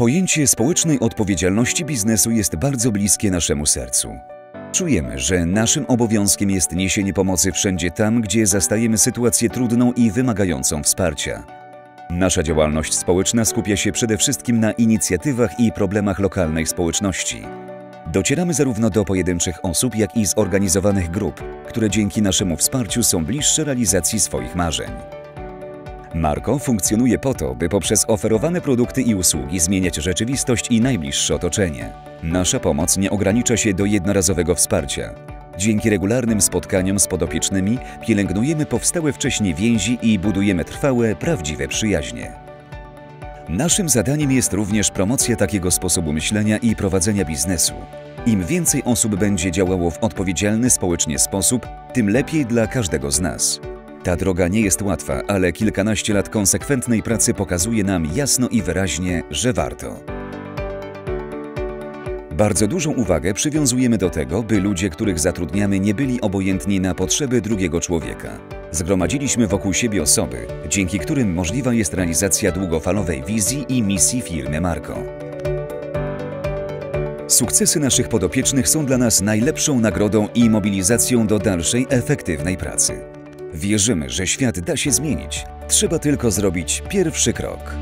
Pojęcie społecznej odpowiedzialności biznesu jest bardzo bliskie naszemu sercu. Czujemy, że naszym obowiązkiem jest niesienie pomocy wszędzie tam, gdzie zastajemy sytuację trudną i wymagającą wsparcia. Nasza działalność społeczna skupia się przede wszystkim na inicjatywach i problemach lokalnej społeczności. Docieramy zarówno do pojedynczych osób, jak i zorganizowanych grup, które dzięki naszemu wsparciu są bliższe realizacji swoich marzeń. Marko funkcjonuje po to, by poprzez oferowane produkty i usługi zmieniać rzeczywistość i najbliższe otoczenie. Nasza pomoc nie ogranicza się do jednorazowego wsparcia. Dzięki regularnym spotkaniom z podopiecznymi pielęgnujemy powstałe wcześniej więzi i budujemy trwałe, prawdziwe przyjaźnie. Naszym zadaniem jest również promocja takiego sposobu myślenia i prowadzenia biznesu. Im więcej osób będzie działało w odpowiedzialny społecznie sposób, tym lepiej dla każdego z nas. Ta droga nie jest łatwa, ale kilkanaście lat konsekwentnej pracy pokazuje nam jasno i wyraźnie, że warto. Bardzo dużą uwagę przywiązujemy do tego, by ludzie, których zatrudniamy, nie byli obojętni na potrzeby drugiego człowieka. Zgromadziliśmy wokół siebie osoby, dzięki którym możliwa jest realizacja długofalowej wizji i misji firmy Marco. Sukcesy naszych podopiecznych są dla nas najlepszą nagrodą i mobilizacją do dalszej efektywnej pracy. Wierzymy, że świat da się zmienić. Trzeba tylko zrobić pierwszy krok.